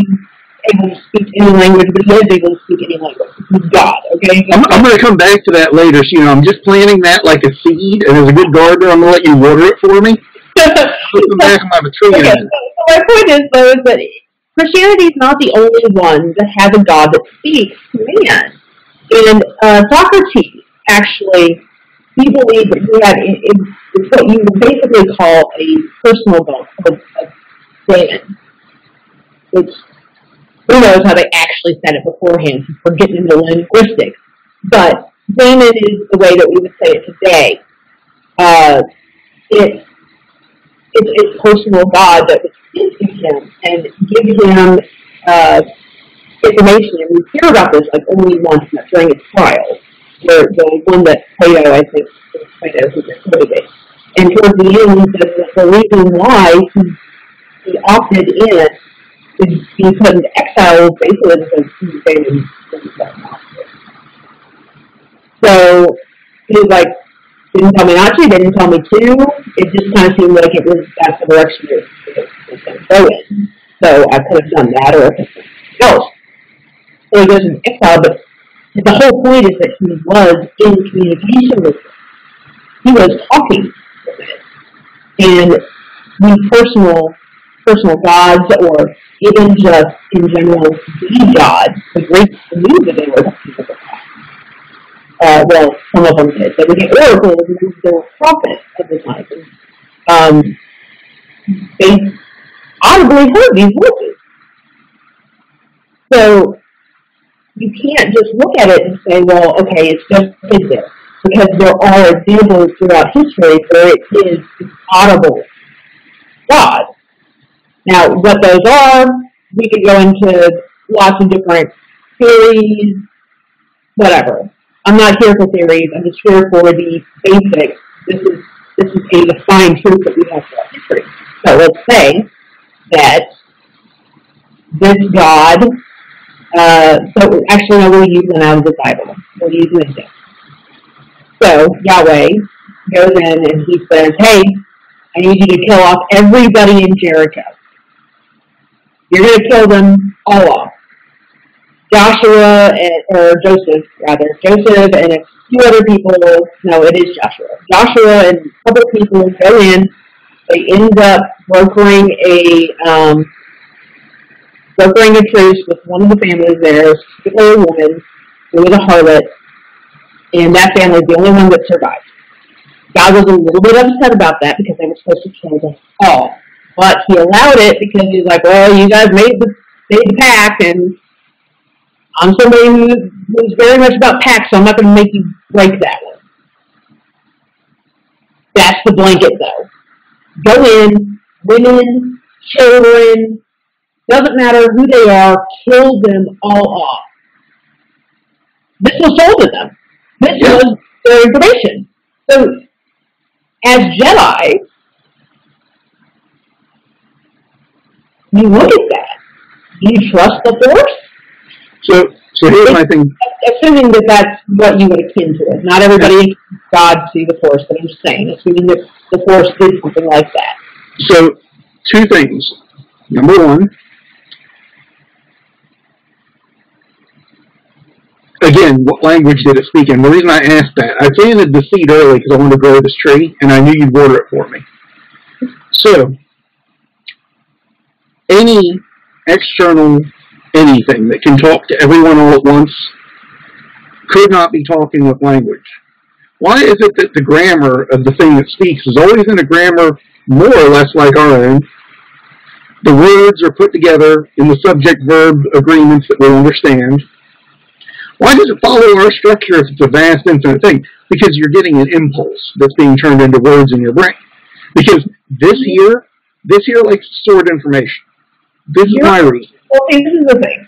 able to speak any language, but he is able to speak any language. He's God, okay? I'm, I'm going to come back to that later. So, you know, I'm just planting that like a seed, and as a good gardener, I'm going to let you water it for me. Put the back of my tree okay, so my point is, though, is that Christianity is not the only one that has a God that speaks to man. And uh, Socrates, actually, he believed that he had, it, it's what you would basically call a personal God, a, a Dan. Which, who knows how they actually said it beforehand, since we're getting into linguistics. But daemon is the way that we would say it today. Uh, it's, it's, it's personal God that would speak to him and give him uh, information. And we hear about this like only once during his trial, where the one that Plato, I think, Plato who recorded it. And towards the end, he says that the reason why he, he opted in to be put into exile was basically because he was family. So he like, didn't tell me not to, didn't tell me to. It just kind of seemed like it was that's the direction it was going to go in. So I could have done that or else. So he goes into exile, but the whole point is that he was in communication with them. He was talking with it. And these personal personal gods or even just in general the gods, the Greeks knew that they were talking with the uh, well, some of them did. They would get oracles and they were prophets at the time. Um, they audibly heard these voices. So you can't just look at it and say, well, okay, it's just there. Because there are examples throughout history where it is audible God. Now, what those are, we could go into lots of different theories, whatever. I'm not here for theories. I'm just here for the basics. This is this is a defined truth that we have throughout history. So let's say that this God. Uh, so actually, no, we'll use one out of the Bible. We'll use Linda. So Yahweh goes in and he says, "Hey, I need you to kill off everybody in Jericho. You're going to kill them all off. Joshua and, or Joseph rather, Joseph and a few other people. No, it is Joshua. Joshua and a couple people go in. They end up brokering a um, brokering a truce with one of the families there, particularly a woman who was a harlot, and that family is the only one that survived. God was a little bit upset about that because they were supposed to kill them all. But he allowed it because he's like, well, you guys made the made the pact, and I'm somebody who was very much about pacts, so I'm not going to make you break that one. That's the blanket, though. Go in, women, children, doesn't matter who they are, kill them all off. This was told to them. This Yeah. was their information. So, as Jedi, you look at that. Do you trust the Force? So, so here's my thing. Assuming that that's what you would akin to it. Not everybody God see the Force, but I'm just saying, assuming that the Force did something like that. So, two things. Number one, again, what language did it speak in? The reason I asked that, I planted the seed early because I wanted to grow this tree, and I knew you'd water it for me. So, any external anything that can talk to everyone all at once could not be talking with language. Why is it that the grammar of the thing that speaks is always in a grammar more or less like our own? The words are put together in the subject-verb agreements that we understand. Why does it follow our structure if it's a vast, infinite thing? Because you're getting an impulse that's being turned into words in your brain. Because this here, this here likes stored information. This is my reason. Well, see, this is the thing.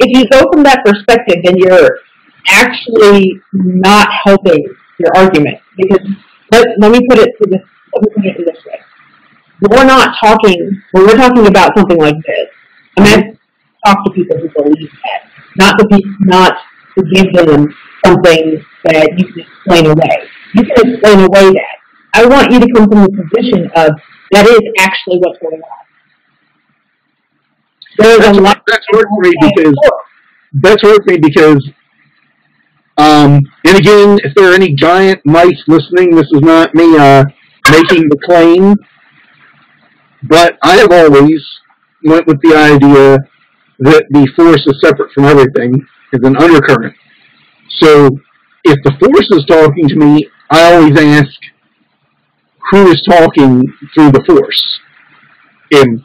If you go from that perspective, then you're actually not helping your argument. Because let, let me put it to this. Let me put it this way. We're not talking when we're talking about something like this. I mean, talk to people who believe that, not to be, not to give them something that you can explain away. You can explain away that. I want you to come from the position of that is actually what's going on. There's a That's, lot. that's hard for me because that's hard for me because um and again if there are any giant mice listening this is not me uh making the claim but i have always went with the idea that the force is separate from everything is an undercurrent so if the force is talking to me i always ask who is talking through the force and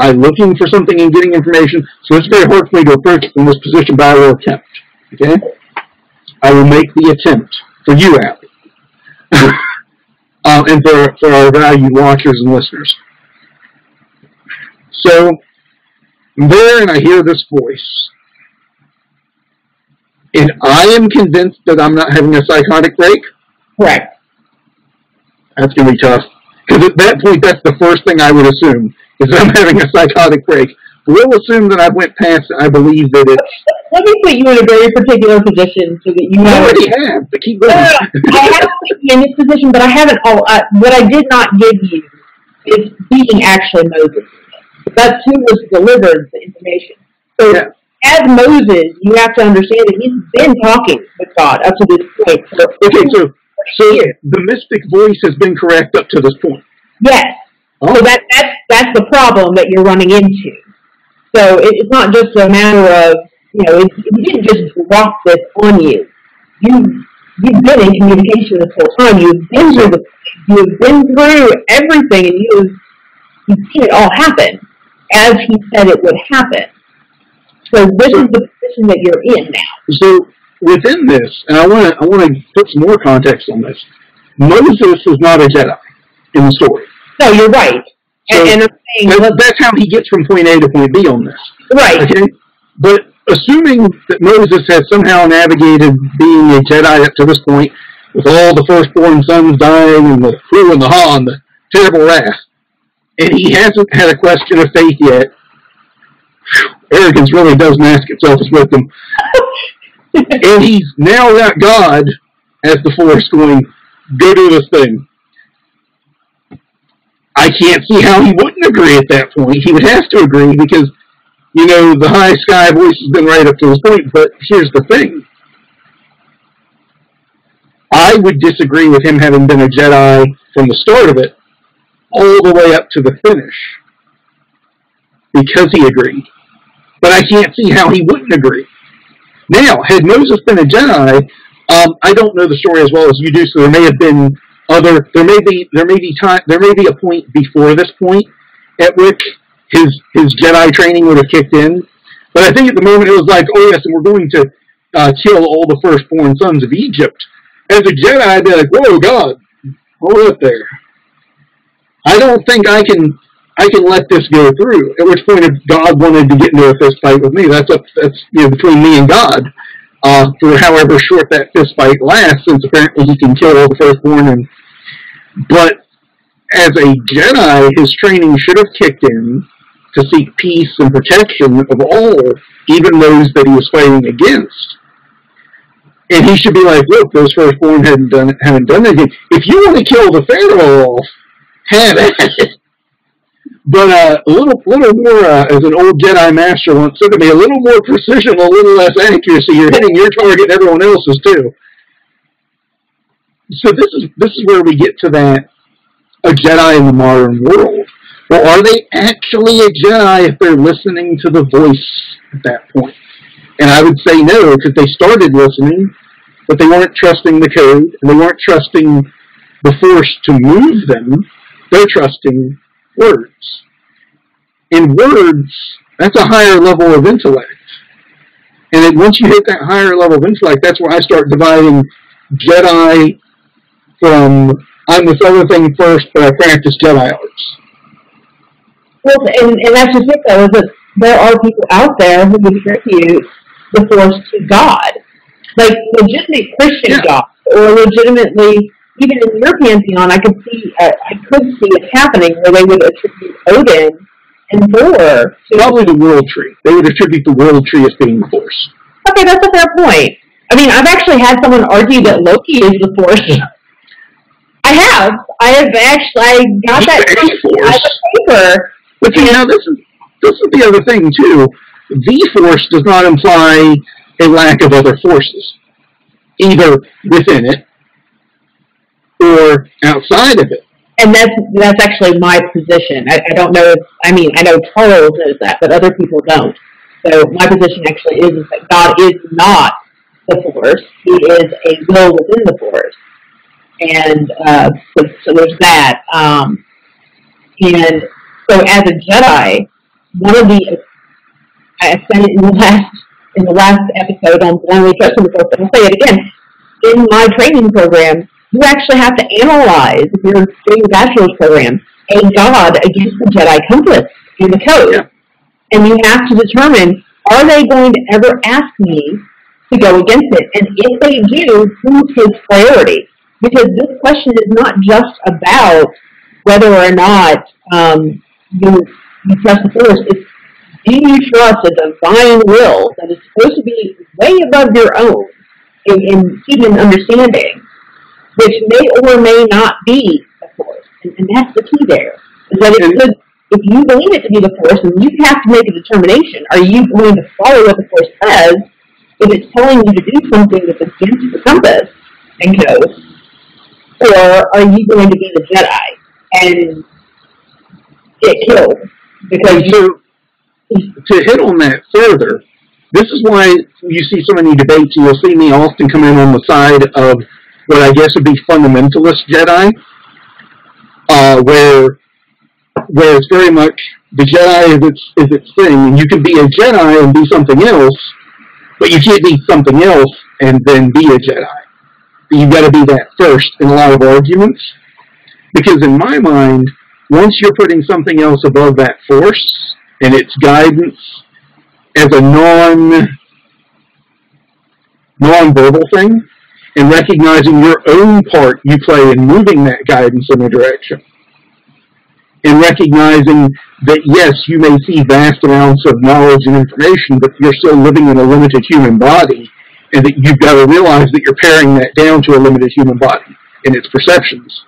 I'm looking for something and getting information, so it's very hard for me to approach from this position, but I will attempt. Okay? I will make the attempt for you, Ally. *laughs* um, and for, for our valued watchers and listeners. So, I'm there and I hear this voice. And I am convinced that I'm not having a psychotic break. Correct. That's going to be tough. Because at that point, that's the first thing I would assume, is I'm having a psychotic break. We'll assume that I went past I believe that it's... *laughs* Let me put you in a very particular position so that you I already have, but keep going. no, no. *laughs* I have put you in this position, but I haven't. Oh, uh, what I did not give you is being actually Moses. That's who was delivered the information. So, Yeah. as Moses, you have to understand that he's been talking with God up to this point. So, Okay, so, so the mystic voice has been correct up to this point. yes. Oh, So that that's that's the problem that you're running into. So it, it's not just a matter of you know it, it didn't just drop this on you. You you've been in communication this whole time. You've been through the you've been through everything, and you've you've seen it all happen as he said it would happen. So this is the position that you're in now. So within this, and I want to I want to put some more context on this. Moses is not a Jedi in the story. No, you're right, So- and, and saying That- That's how he gets from point A to point B on this. right. Okay, but assuming that Moses has somehow navigated being a Jedi up to this point, with all the firstborn sons dying and the who and the ha and the terrible wrath, and he hasn't had a question of faith yet. Arrogance really does mask itself as wisdom. *laughs* and he's now got God as the force going, go do this thing. I can't see how he wouldn't agree at that point. He would have to agree because, you know, the high sky voice has been right up to this point, but here's the thing. I would disagree with him having been a Jedi from the start of it all the way up to the finish because he agreed. But I can't see how he wouldn't agree. Now, had Moses been a Jedi, um, I don't know the story as well as you do, so there may have been other. There may be there may be time. There may be a point before this point at which his his Jedi training would have kicked in. But I think at the moment it was like, oh yes, and we're going to uh, kill all the firstborn sons of Egypt. As a Jedi, be like, whoa, God, hold up there. I don't think I can I can let this go through. At which point, if God wanted to get into a fist fight with me, that's up that's you know between me and God. Uh, for however short that fist fight lasts, since apparently he can kill all the firstborn. And but as a Jedi, his training should have kicked in to seek peace and protection of all, even those that he was fighting against. And he should be like, look, those firstborn hadn't done haven't done anything. If you want to kill the Pharaoh off, have it. But uh, a little, little more, uh, as an old Jedi master once said to me, a little more precision, a little less accuracy. You're hitting your target and everyone else's too. So this is this is where we get to that a Jedi in the modern world. Well, are they actually a Jedi if they're listening to the voice at that point? And I would say no, because they started listening, but they weren't trusting the code, and they weren't trusting the Force to move them. They're trusting words. And words, that's a higher level of intellect. And then once you hit that higher level of intellect, that's where I start dividing Jedi from I'm this other thing first, but I practice Jedi arts. Well, and, and that's just it, though, is that there are people out there who would attribute the force to God. Like legitimate Christian Yeah. God, or legitimately, even in your pantheon, I could see, uh, I could see it happening where they would attribute Odin and Thor to. Probably the world tree. They would attribute the world tree as being the force. Okay, that's a fair point. I mean, I've actually had someone argue that Loki is the force. *laughs* I have. I have actually. I got that He's the from A-Force. a paper. But you know, this is this is the other thing too. The force does not imply a lack of other forces, either within it or outside of it. and that's that's actually my position. I, I don't know if I mean I know Charles knows that, but other people don't. So my position actually is, that God is not the force; He is a will within the force, and uh, so, so there's that. Um, and so as a Jedi, one of the, I said it in the last, in the last episode on blindly the Force, but I'll say it again. In my training program, you actually have to analyze, if you're doing a bachelor's program, a god against the Jedi compass in the code. Yeah. And you have to determine, are they going to ever ask me to go against it? And if they do, who takes priority? Because this question is not just about whether or not um, you, you trust the Force. It's do you trust a divine will that is supposed to be way above your own in, in human understanding, which may or may not be the Force? And, and that's the key there. Is that it could, if you believe it to be the Force, then you have to make a determination. Are you going to follow what the Force says if it's telling you to do something that's against the compass and code? Or are you going to be the Jedi and get killed? Because to hit on that further, this is why you see so many debates. You'll see me often come in on the side of what I guess would be fundamentalist Jedi, uh, where where it's very much the Jedi is its is its thing, and you can be a Jedi and be something else, but you can't be something else and then be a Jedi. You've got to be that first in a lot of arguments, because in my mind, once you're putting something else above that force and its guidance as a non non-verbal thing, and recognizing your own part you play in moving that guidance in a direction, and recognizing that yes, you may see vast amounts of knowledge and information, but you're still living in a limited human body, and that you've got to realize that you're paring that down to a limited human body and its perceptions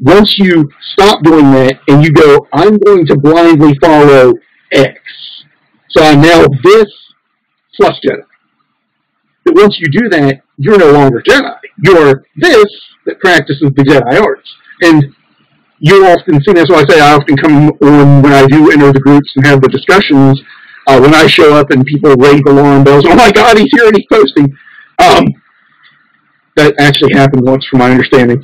once you stop doing that and you go, I'm going to blindly follow X, so I'm now this plus Jedi. But once you do that, you're no longer Jedi. You're this that practices the Jedi arts. And you often see, that's why I say I often come on when I do enter the groups and have the discussions, uh, when I show up and people raise alarm bells, oh my god, he's here and he's posting. Um, that actually happened once from my understanding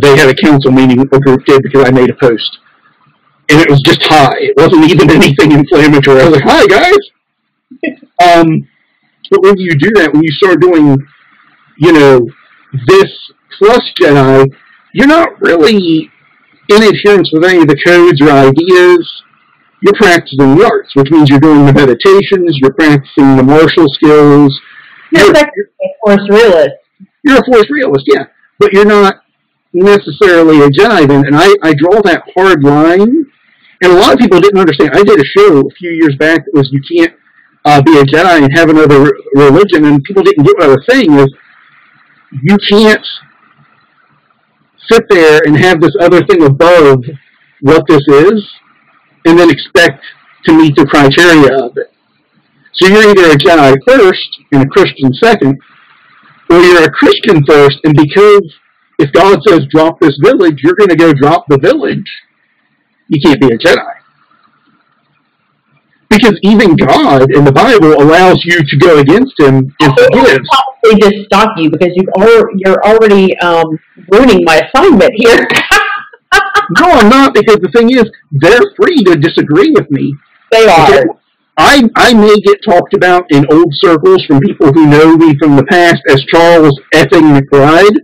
they had a council meeting, a group did, because I made a post. And it was just hi. It wasn't even anything inflammatory. I was like, hi, guys. *laughs* um, but when you do that, when you start doing, you know, this plus Jedi, you're not really in adherence with any of the codes or ideas. You're practicing the arts, which means you're doing the meditations, you're practicing the martial skills. you're You're, a Force realist. you're a force realist, yeah. But you're not necessarily a Jedi then, and I, I draw that hard line. And a lot of people didn't understand. I did a show a few years back that was you can't uh, be a Jedi and have another re- religion, and people didn't get what I was saying is you can't sit there and have this other thing above what this is, and then expect to meet the criteria of it. So you're either a Jedi first and a Christian second, or you're a Christian first, and because if God says drop this village, you're going to go drop the village. You can't be a Jedi. Because even God in the Bible allows you to go against Him and forgives. They just stop you because you've you're already um, ruining my assignment here. *laughs* No, I'm not, because the thing is, they're free to disagree with me. they are. I, I may get talked about in old circles from people who know me from the past as Charles effing McBride,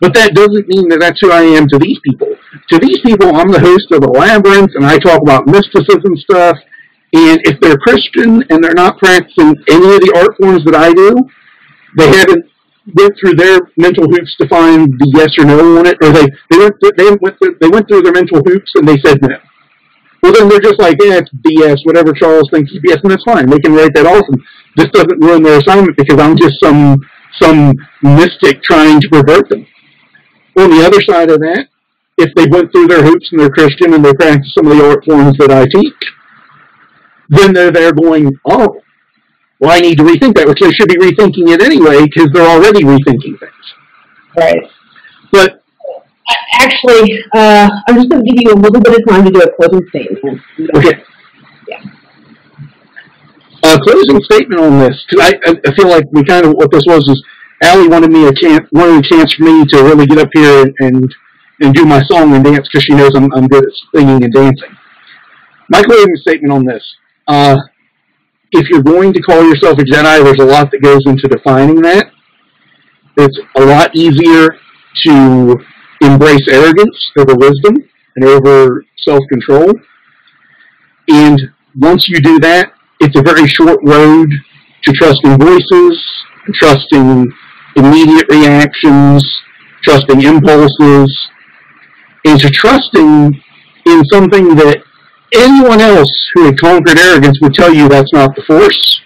but that doesn't mean that that's who I am to these people. To these people, I'm the host of the Labyrinth, and I talk about mysticism stuff, and if they're Christian and they're not practicing any of the art forms that I do, they haven't went through their mental hoops to find the yes or no on it, or they, they, went, through, they, went through, they went through their mental hoops and they said no. Well, then they're just like, yeah, it's BS, whatever Charles thinks is BS, and that's fine. They can write that off, and this doesn't ruin their assignment because I'm just some some mystic trying to pervert them. On the other side of that, if they went through their hoops and they're Christian and they practice some of the art forms that I teach, then they're there going, oh, well, I need to rethink that, which they should be rethinking it anyway because they're already rethinking things. Right. But Actually, uh, I'm just going to give you a little bit of time to do a closing statement. Okay. Yeah. Uh, closing statement on this, because I, I, feel like we kind of, what this was is, Ally wanted me a chance, wanted a chance for me to really get up here and, and, and do my song and dance because she knows I'm, I'm good at singing and dancing. my closing statement on this. Uh, if you're going to call yourself a Jedi, there's a lot that goes into defining that. It's a lot easier to embrace arrogance over wisdom and over self-control. And once you do that, it's a very short road to trusting voices, trusting immediate reactions, trusting impulses, and to trusting in something that anyone else who had conquered arrogance would tell you that's not the force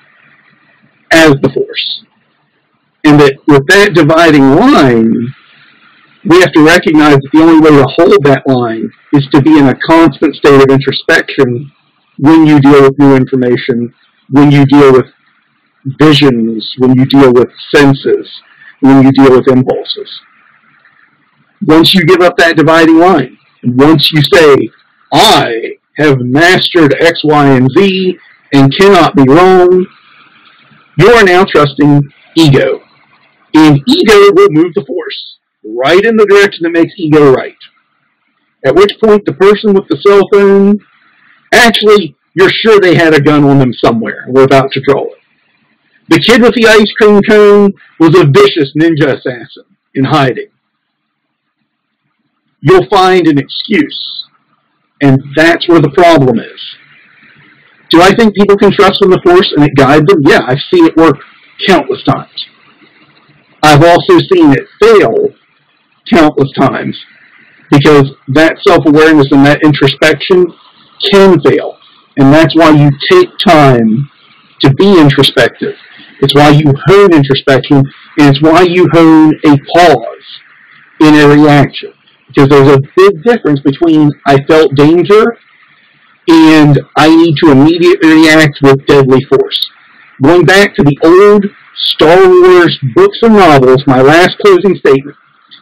as the force. And that with that dividing line, we have to recognize that the only way to hold that line is to be in a constant state of introspection when you deal with new information, when you deal with visions, when you deal with senses, when you deal with impulses. Once you give up that dividing line, once you say, I have mastered X, Y, and Z and cannot be wrong, you are now trusting ego. And ego will move the force right in the direction that makes ego right. At which point the person with the cell phone, actually, you're sure they had a gun on them somewhere. We're about to draw it. The kid with the ice cream cone was a vicious ninja assassin in hiding. You'll find an excuse. And that's where the problem is. Do I think people can trust in the Force and it guides them? Yeah, I've seen it work countless times. I've also seen it fail countless times because that self-awareness and that introspection can fail. And that's why you take time to be introspective. It's why you hone introspection, and it's why you hone a pause in a reaction. Because there's a big difference between I felt danger and I need to immediately react with deadly force. Going back to the old Star Wars books and novels, my last closing statement,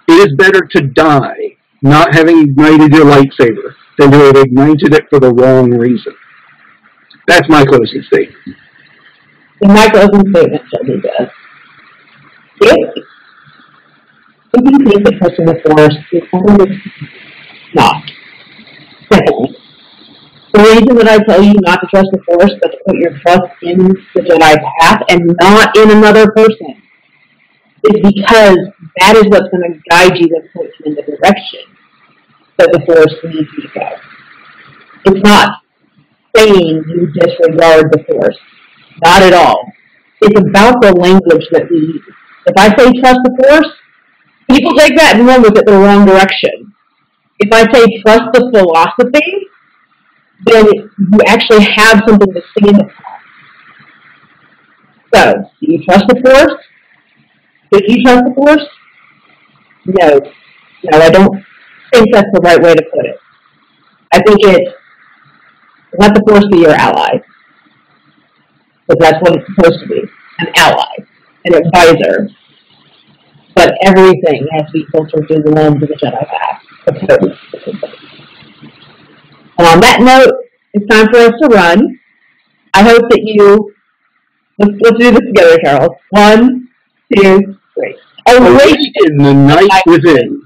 it is better to die not having ignited your lightsaber than to have ignited it for the wrong reason. That's my closing statement. And my closing statement shall be this. If, if you think that trusting the force is only not. Secondly, the reason that I tell you not to trust the force, but to put your trust in the Jedi path and not in another person, is because that is what's going to guide you and point you in the direction that the force needs you to go. It's not saying you disregard the force. Not at all. It's about the language that we use. If I say trust the force, people take that and run with it the wrong direction. If I say trust the philosophy, then you actually have something to stand upon. So, do you trust the force? Do you trust the force? No. No, I don't think that's the right way to put it. I think it's let the force be your ally. Because that's what it's supposed to be. An ally. An advisor. But everything has to be filtered through the lens of the Jedi path. And on that note, it's time for us to run. I hope that you, let's, let's do this together, Charles. One, two, three. Oh, Awake in the night within.